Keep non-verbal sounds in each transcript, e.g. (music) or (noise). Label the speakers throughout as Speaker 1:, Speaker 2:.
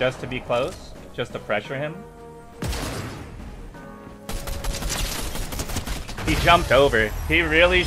Speaker 1: Just to be close? Just to pressure him? He jumped over. He really...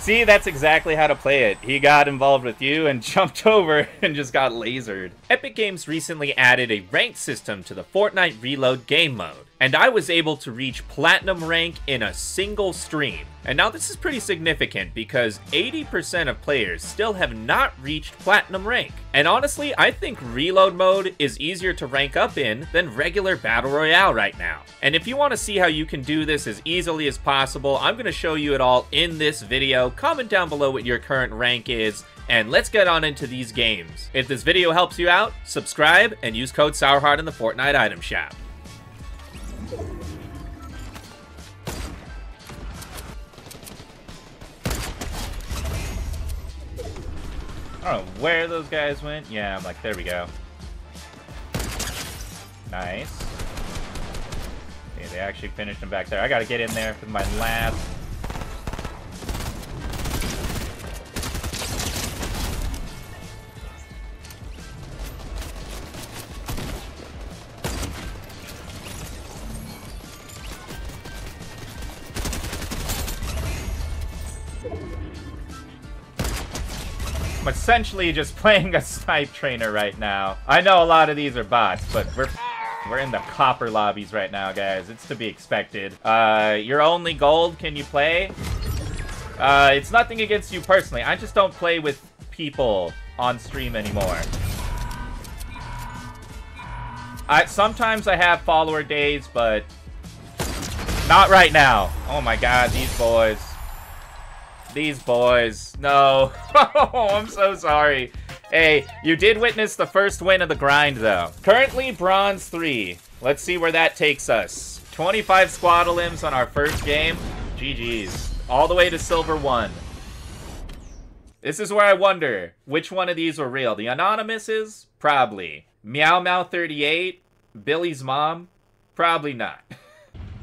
Speaker 1: See, that's exactly how to play it. He got involved with you and (laughs) jumped over and just got lasered. Epic Games recently added a ranked system to the Fortnite Reload game mode and I was able to reach platinum rank in a single stream. And now this is pretty significant because 80% of players still have not reached platinum rank. And honestly, I think reload mode is easier to rank up in than regular battle royale right now. And if you want to see how you can do this as easily as possible, I'm going to show you it all in this video. Comment down below what your current rank is and let's get on into these games. If this video helps you out, subscribe and use code SOURHEART in the Fortnite item shop. I don't know where those guys went. Yeah, I'm like, there we go. Nice. Okay, they actually finished him back there. I gotta get in there for my last I'm essentially just (laughs) playing a snipe trainer right now. I know a lot of these are bots, but we're we're in the copper lobbies right now, guys. It's to be expected. Uh, you're only gold. Can you play? Uh, it's nothing against you personally. I just don't play with people on stream anymore. I Sometimes I have follower days, but not right now. Oh my god, these boys. These boys. No. oh, (laughs) I'm so sorry. Hey, you did witness the first win of the grind, though. Currently, Bronze 3. Let's see where that takes us. 25 squad elims on our first game. GG's. All the way to Silver 1. This is where I wonder, which one of these were real? The Anonymouses? Probably. Meow Meow 38? Billy's mom? Probably not. (laughs)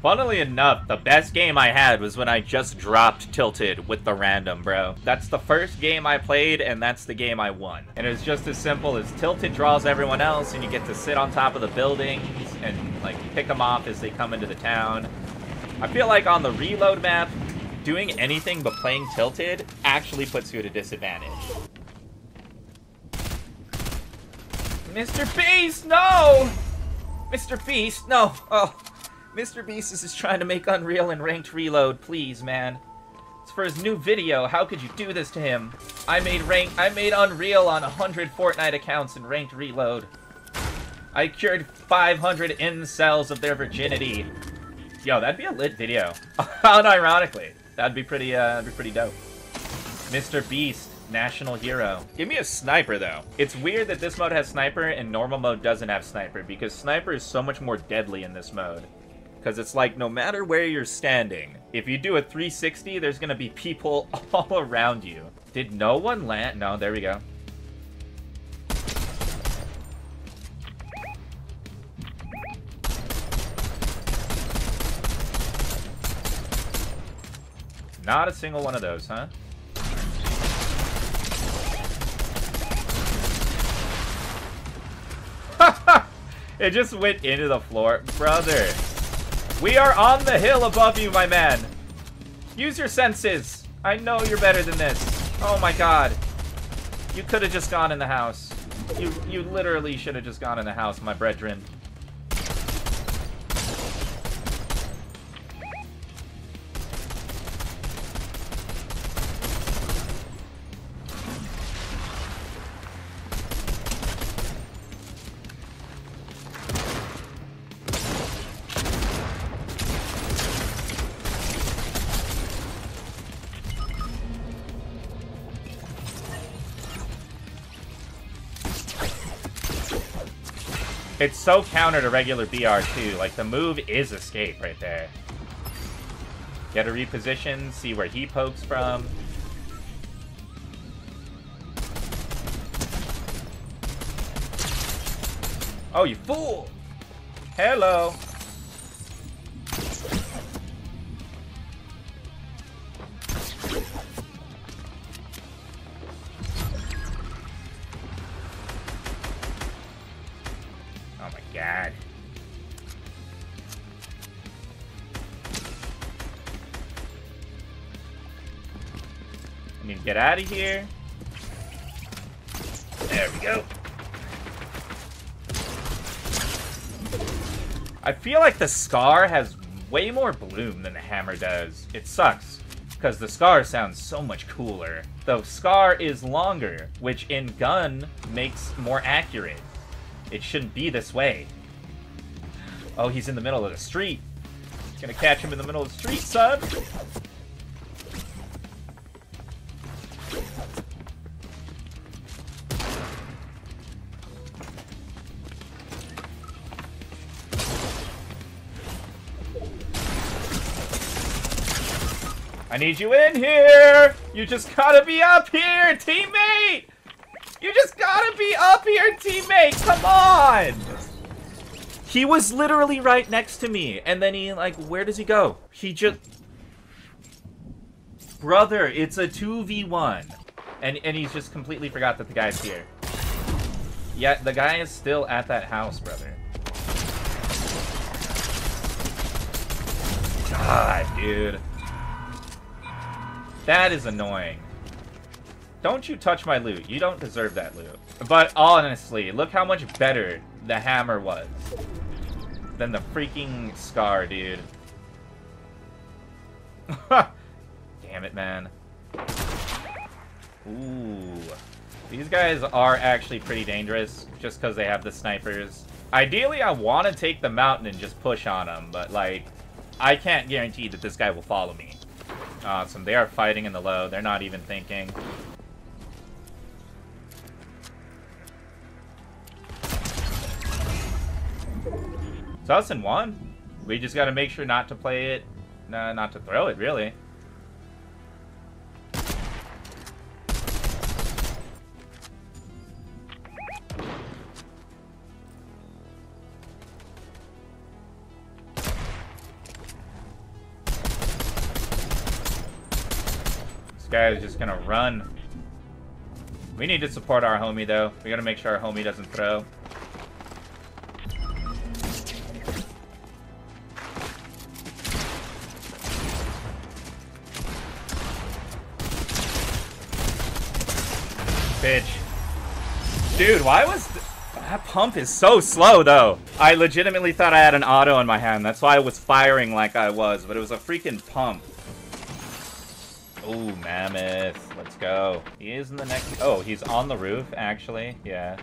Speaker 1: Funnily enough, the best game I had was when I just dropped Tilted with the random, bro. That's the first game I played, and that's the game I won. And it's just as simple as Tilted draws everyone else, and you get to sit on top of the buildings and, like, pick them off as they come into the town. I feel like on the reload map, doing anything but playing Tilted actually puts you at a disadvantage. Mr. Beast, no! Mr. Beast, no! Oh. Mr. Beast is trying to make Unreal and Ranked Reload, please, man. It's for his new video. How could you do this to him? I made rank I made Unreal on 100 Fortnite accounts in Ranked Reload. I cured 500 incels of their virginity. Yo, that'd be a lit video. (laughs) Unironically. That'd be pretty, uh, that'd be pretty dope. Mr. Beast, national hero. Give me a sniper, though. It's weird that this mode has sniper and normal mode doesn't have sniper, because sniper is so much more deadly in this mode because it's like no matter where you're standing, if you do a 360, there's gonna be people (laughs) all around you. Did no one land? No, there we go. Not a single one of those, huh? (laughs) it just went into the floor. Brother. We are on the hill above you, my man. Use your senses. I know you're better than this. Oh my god. You could have just gone in the house. You you literally should have just gone in the house, my brethren. It's so counter to regular BR too. Like the move is escape right there. Get a reposition, see where he pokes from. Oh, you fool! Hello! Oh my god. I need to get out of here. There we go. I feel like the Scar has way more bloom than the Hammer does. It sucks, because the Scar sounds so much cooler. Though Scar is longer, which in gun makes more accurate. It shouldn't be this way. Oh, he's in the middle of the street. Gonna catch him in the middle of the street, son. I need you in here! You just gotta be up here, teammate! You just gotta be up here, teammate! Come on! He was literally right next to me, and then he, like, where does he go? He just... Brother, it's a 2v1. And, and he's just completely forgot that the guy's here. Yeah, the guy is still at that house, brother. God, dude. That is annoying. Don't you touch my loot. You don't deserve that loot. But honestly, look how much better the hammer was than the freaking scar, dude. (laughs) Damn it, man. Ooh. These guys are actually pretty dangerous just because they have the snipers. Ideally, I want to take the mountain and just push on them, but, like, I can't guarantee that this guy will follow me. Awesome. They are fighting in the low. They're not even thinking. It's us in one. We just got to make sure not to play it, uh, not to throw it, really. This guy is just gonna run. We need to support our homie, though. We gotta make sure our homie doesn't throw. Dude, why was... That pump is so slow, though. I legitimately thought I had an auto in my hand. That's why I was firing like I was, but it was a freaking pump. Ooh, Mammoth. Let's go. He is in the next... Oh, he's on the roof, actually. Yeah.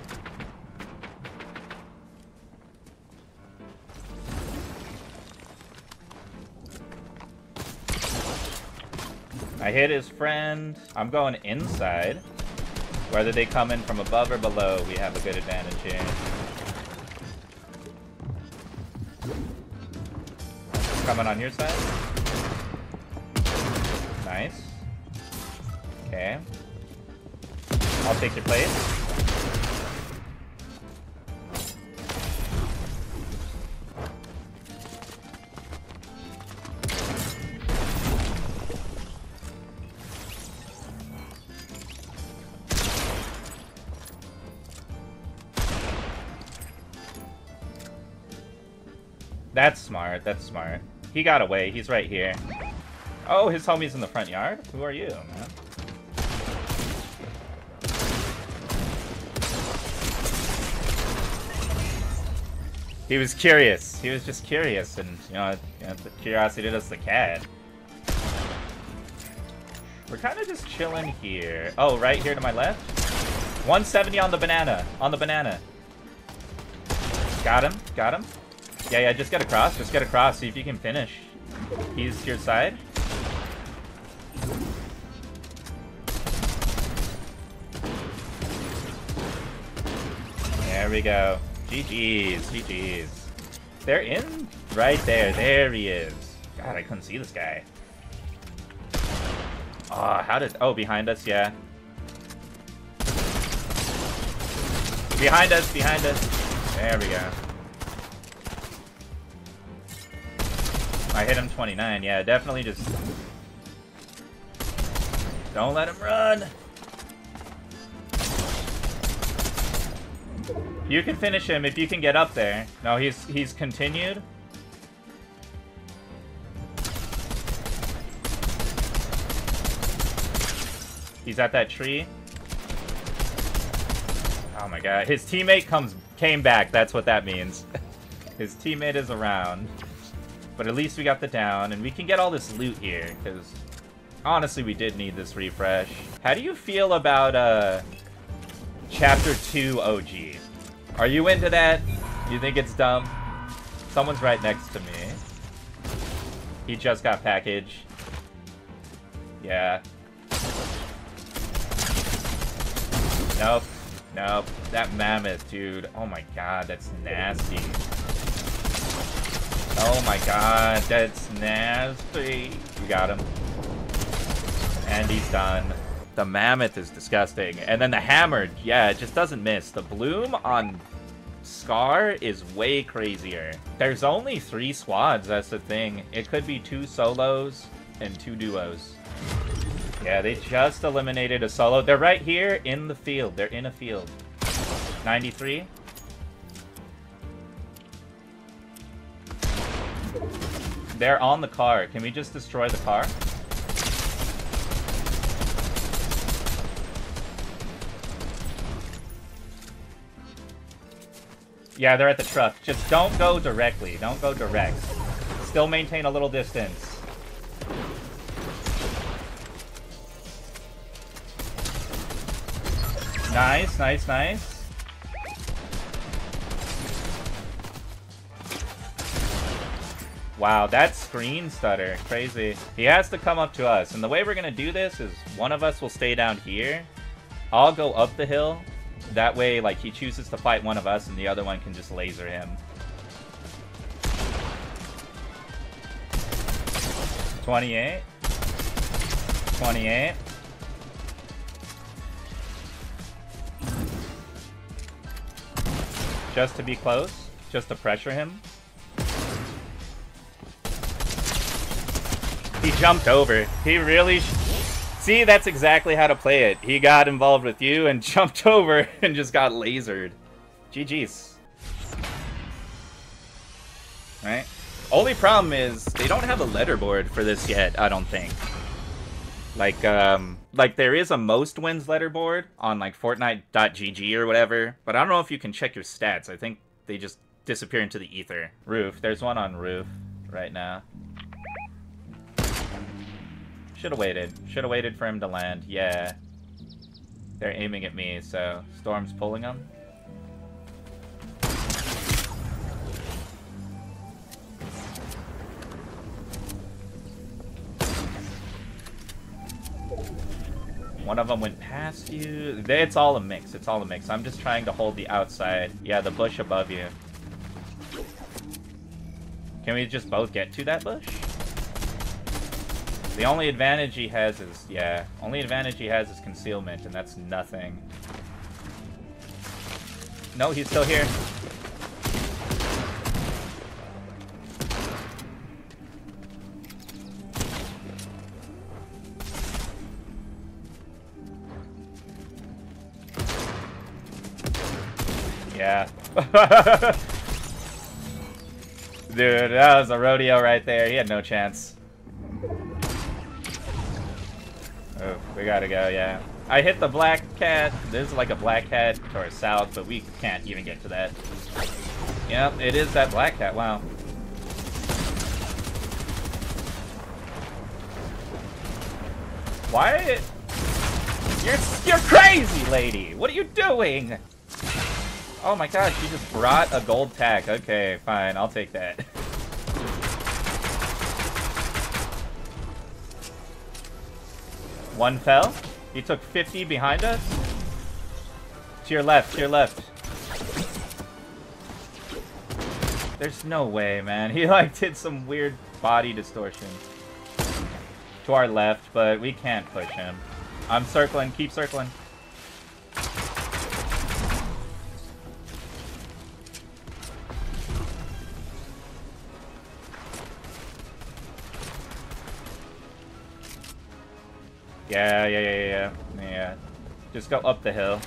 Speaker 1: I hit his friend. I'm going inside. Whether they come in from above or below, we have a good advantage here. Coming on your side. Nice. Okay. I'll take your place. That's smart, that's smart. He got away, he's right here. Oh, his homie's in the front yard? Who are you, man? He was curious. He was just curious, and you know, you know the curiosity does the cat. We're kind of just chilling here. Oh, right here to my left. 170 on the banana. On the banana. Got him. Got him. Yeah, yeah, just get across. Just get across. See if you can finish. He's your side. There we go. GG's, GG's. They're in right there. There he is. God, I couldn't see this guy. Oh, how did... Oh, behind us, yeah. Behind us, behind us. There we go. I hit him 29. Yeah, definitely just... Don't let him run. You can finish him if you can get up there. No, he's he's continued. He's at that tree. Oh my god. His teammate comes came back. That's what that means. (laughs) His teammate is around. But at least we got the down, and we can get all this loot here, because honestly, we did need this refresh. How do you feel about uh, Chapter 2 OG? Are you into that? You think it's dumb? Someone's right next to me. He just got packaged. Yeah. Nope. Nope. That mammoth, dude. Oh my god, that's nasty. Oh my god, that's nasty. You got him. And he's done. The mammoth is disgusting. And then the hammer, yeah, it just doesn't miss. The bloom on Scar is way crazier. There's only three squads, that's the thing. It could be two solos and two duos. Yeah, they just eliminated a solo. They're right here in the field. They're in a field. 93. They're on the car. Can we just destroy the car? Yeah, they're at the truck. Just don't go directly. Don't go direct. Still maintain a little distance. Nice, nice, nice. Wow, that screen stutter. Crazy. He has to come up to us. And the way we're going to do this is one of us will stay down here. I'll go up the hill. That way, like, he chooses to fight one of us and the other one can just laser him. Twenty-eight. Twenty-eight. Just to be close. Just to pressure him. Jumped over. He really... See, that's exactly how to play it. He got involved with you and (laughs) jumped over and just got lasered. GG's. Right? Only problem is, they don't have a leaderboard for this yet, I don't think. Like, um, like there is a most wins leaderboard on like Fortnite.gg or whatever, but I don't know if you can check your stats. I think they just disappear into the ether. Roof. There's one on roof right now. Should have waited. Should have waited for him to land. Yeah. They're aiming at me, so Storm's pulling them. One of them went past you. It's all a mix. It's all a mix. I'm just trying to hold the outside. Yeah, the bush above you. Can we just both get to that bush? The only advantage he has is, yeah, only advantage he has is concealment, and that's nothing. No, he's still here. Yeah. (laughs) Dude, that was a rodeo right there. He had no chance. Oh, we gotta go, yeah. I hit the black cat. There's like a black cat to our south, but we can't even get to that. Yep, it is that black cat. Wow. Why? You're you're crazy, lady. What are you doing? Oh my god, she just brought a gold tack. Okay, fine, I'll take that. (laughs) One fell. He took 50 behind us. To your left, to your left. There's no way, man. (laughs) He like did some weird body distortion. To our left, but we can't push him. I'm circling, keep circling. Yeah, yeah, yeah, yeah, yeah. Just go up the hill.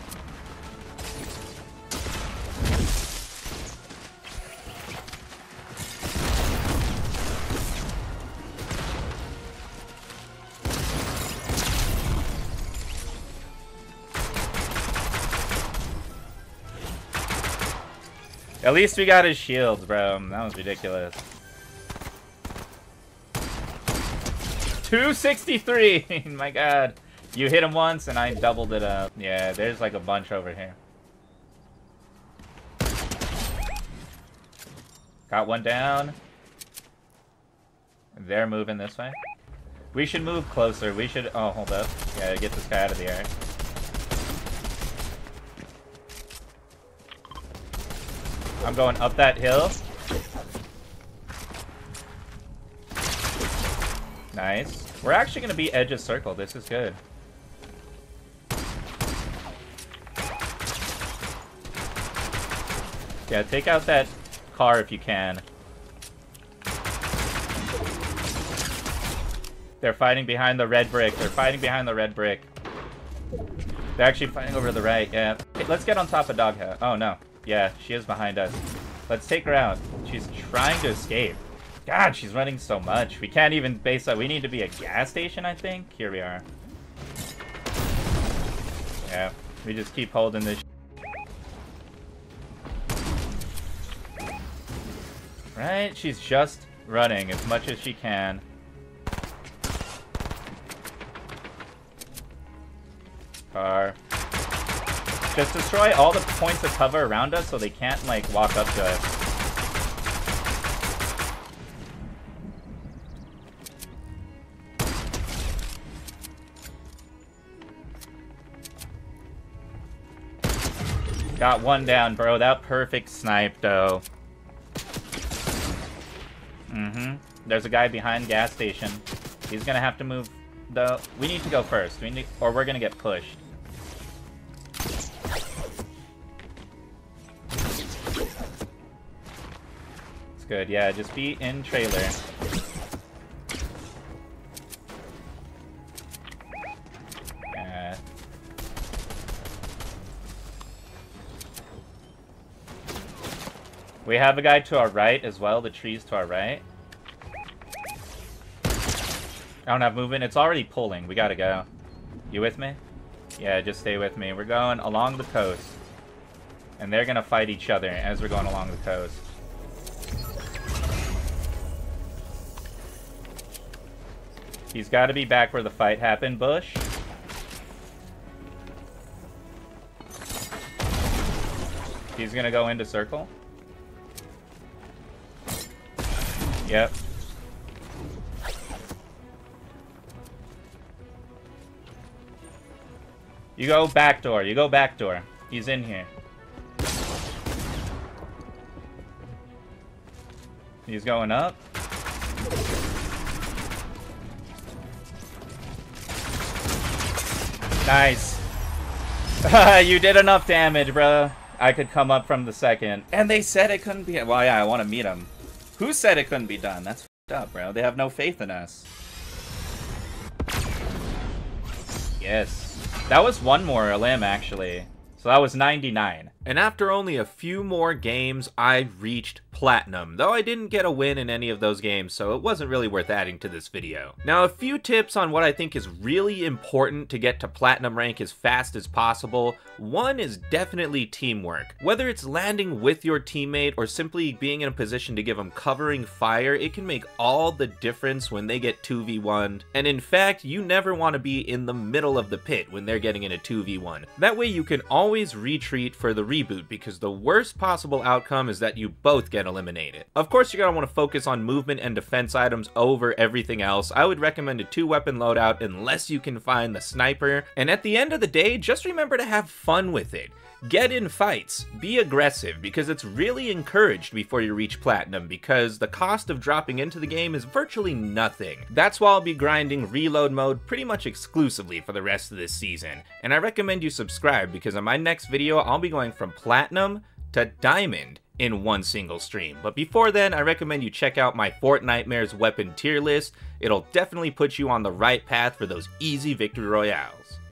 Speaker 1: At least we got his shields, bro. That was ridiculous. 263! (laughs) My god. You hit him once and I doubled it up. Yeah, there's like a bunch over here. Got one down. They're moving this way. We should move closer. We should... Oh, hold up. Yeah, get this guy out of the air. I'm going up that hill. Nice. We're actually going to be edge of circle. This is good. Yeah, take out that car if you can. They're fighting behind the red brick. They're fighting behind the red brick. They're actually fighting over to the right, yeah. Okay, let's get on top of Doghouse. Oh, no. Yeah, she is behind us. Let's take her out. She's trying to escape. God, she's running so much. We can't even base up. We need to be a gas station, I think. Here we are. Yeah, we just keep holding this. Right? She's just running as much as she can. Car. Just destroy all the points of cover around us so they can't, like, walk up to us. Got one down, bro. That perfect snipe, though. Mm-hmm. There's a guy behind gas station. He's gonna have to move, though. We need to go first. We need, or we're gonna get pushed. It's good. Yeah, just be in trailer. We have a guy to our right as well, the trees to our right. I don't have movement. It's already pulling. We gotta go. You with me? Yeah, just stay with me. We're going along the coast. And they're gonna fight each other as we're going along the coast. He's got to be back where the fight happened, Bush. He's going to go into circle. Yep. You go back door. You go back door. He's in here. He's going up. Nice. (laughs) you did enough damage, bro. I could come up from the second. And they said it couldn't be... Well, yeah, I want to meet them. Who said it couldn't be done? That's up, bro. They have no faith in us. Yes. That was one more elim, actually. So that was 99.
Speaker 2: And after only a few more games, I reached Platinum, though I didn't get a win in any of those games, so it wasn't really worth adding to this video. Now, a few tips on what I think is really important to get to Platinum rank as fast as possible. One is definitely teamwork. Whether it's landing with your teammate or simply being in a position to give them covering fire, it can make all the difference when they get 2v1. And in fact, you never want to be in the middle of the pit when they're getting in a 2v1. That way you can always retreat for the reboot because the worst possible outcome is that you both get eliminated. Of course, you're want to focus on movement and defense items over everything else. I would recommend a two weapon loadout unless you can find the sniper. And at the end of the day, just remember to have fun with it. Get in fights, be aggressive, because it's really encouraged before you reach Platinum, because the cost of dropping into the game is virtually nothing. That's why I'll be grinding reload mode pretty much exclusively for the rest of this season, and I recommend you subscribe because in my next video I'll be going from Platinum to Diamond in one single stream. But before then, I recommend you check out my Fortnitemares weapon tier list. It'll definitely put you on the right path for those easy victory royales.